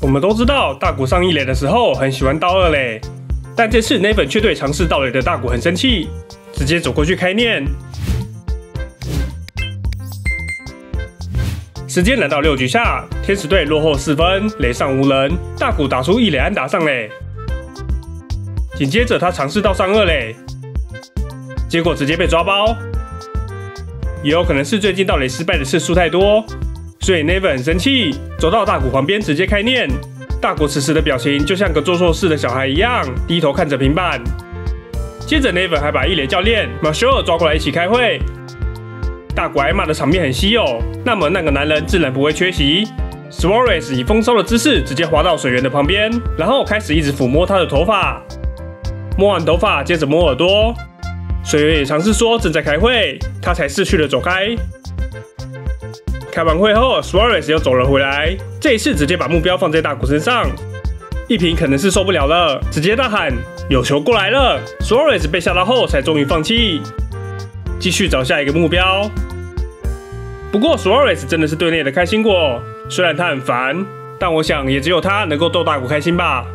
我们都知道大谷上一垒的时候很喜欢倒二垒，但这次 Nathan 却对尝试盗垒的大谷很生气，直接走过去开念。时间来到六局下，天使队落后四分，垒上无人，大谷打出一垒安打上垒。紧接着他尝试到上二垒，结果直接被抓包。也有可能是最近盗垒失败的次数太多。所以 Never 很生气，走到大谷旁边直接开念。大谷此时的表情就像个做错事的小孩一样，低头看着平板。接着 Never 还把一垒教练 Marshall 抓过来一起开会。大谷挨骂的场面很稀有，那么那个男人自然不会缺席。Suarez 以风骚的姿势直接滑到水源的旁边，然后开始一直抚摸他的头发。摸完头发，接着摸耳朵。水源也尝试说正在开会，他才识趣的走开。开完会后，Suarez 又走了回来，这一次直接把目标放在大谷身上。一平可能是受不了了，直接大喊：“有球过来了！”Suarez 被吓到后，才终于放弃，继续找下一个目标。不过 Suarez 真的是队内的开心果，虽然他很烦，但我想也只有他能够逗大谷开心吧。